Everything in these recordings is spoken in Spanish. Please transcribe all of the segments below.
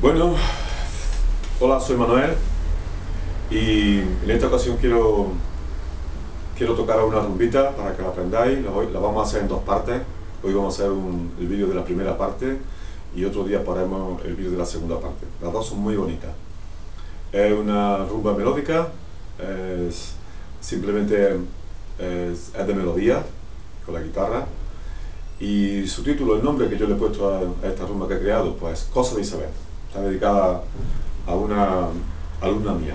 Bueno, hola, soy Manuel y en esta ocasión quiero, quiero tocar una rumbita para que la aprendáis. La, vamos a hacer en dos partes. Hoy vamos a hacer el vídeo de la primera parte y otro día haremos el vídeo de la segunda parte. Las dos son muy bonitas. Es una rumba melódica, es simplemente es, es de melodía con la guitarra y su título, el nombre que yo le he puesto a, a esta rumba que he creado, pues Cosa de Isabel. Está dedicada a una alumna mía.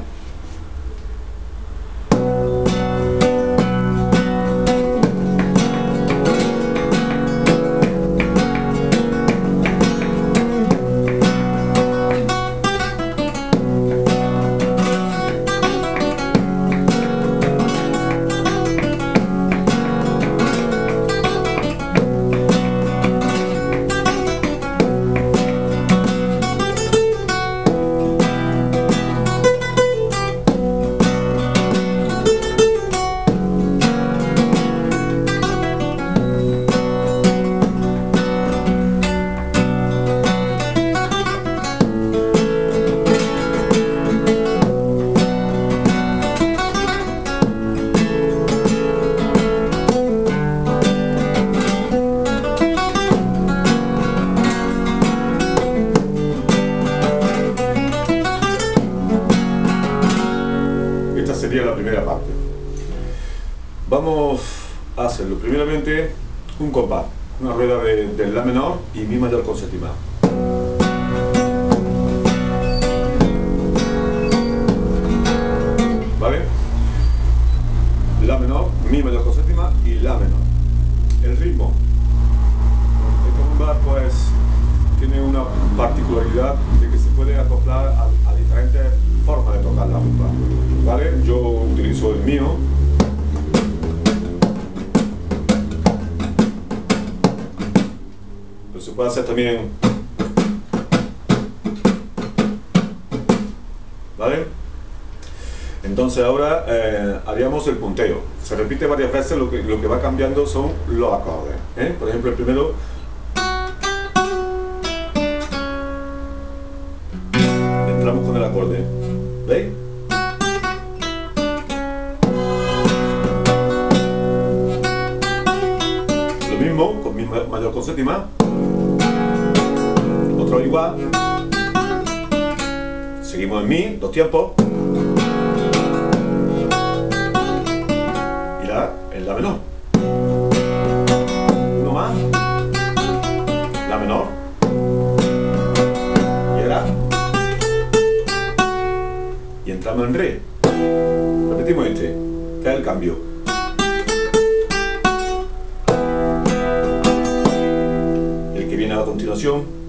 Primera. Vamos a hacerlo. Primeramente, un compás, una rueda de, La menor y Mi mayor con séptima. Puede hacer también. ¿Vale? Entonces ahora eh, haríamos el punteo. Se repite varias veces, lo que, lo que va cambiando son los acordes. ¿eh? Por ejemplo, el primero entramos con el acorde. ¿Veis? Lo mismo con mi ma- mayor con séptima. Otro igual. Seguimos en mi, dos tiempos. Y la en la menor. Uno más. La menor. Y ahora. Y entramos en re. Repetimos este, que es el cambio. El que viene a continuación.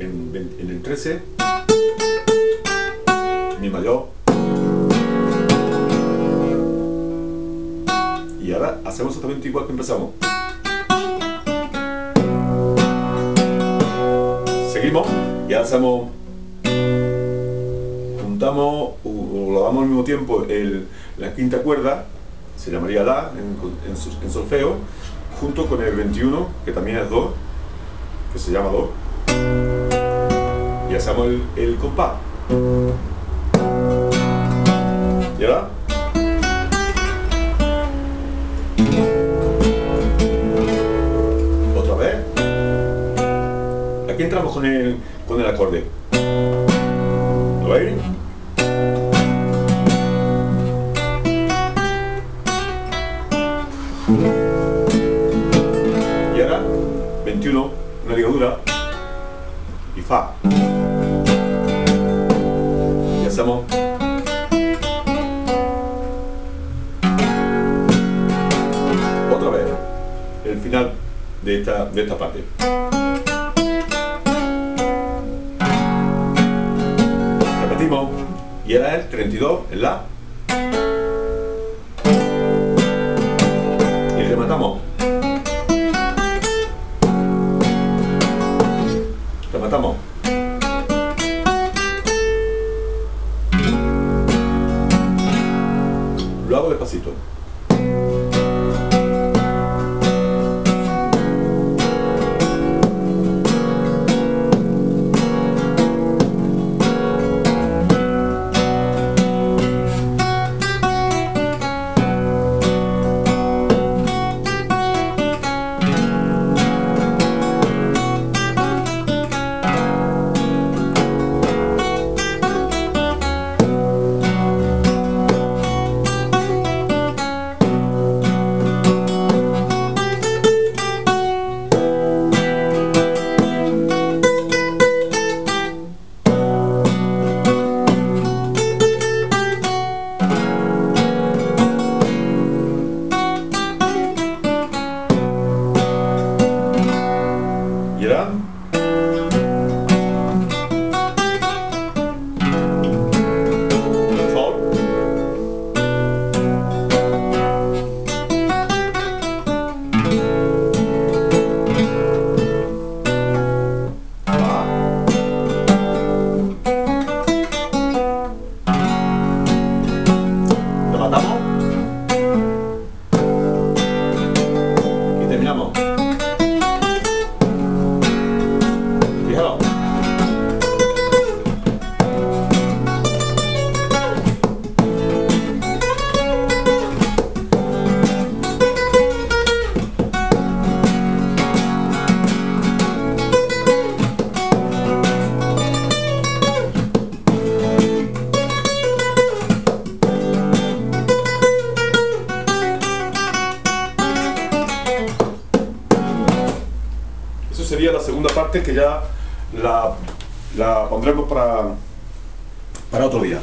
En, el 13, mi mayor. Y ahora hacemos exactamente igual que empezamos. Seguimos y ahora hacemos. Juntamos o, lo damos al mismo tiempo el- la quinta cuerda, se llamaría La en solfeo, junto con el 21, que también es Do, que se llama Do. Y hacemos el, el compás. ¿Y ahora? Otra vez. Aquí entramos con el, con el acorde. ¿Lo veis? Y ahora, 21, una ligadura y Fa. Otra vez, el final de esta, de esta parte. Repetimos. Y ahora el 32 en La. lado de Pasito. Sería la segunda parte que ya la, la pondremos para, para otro día.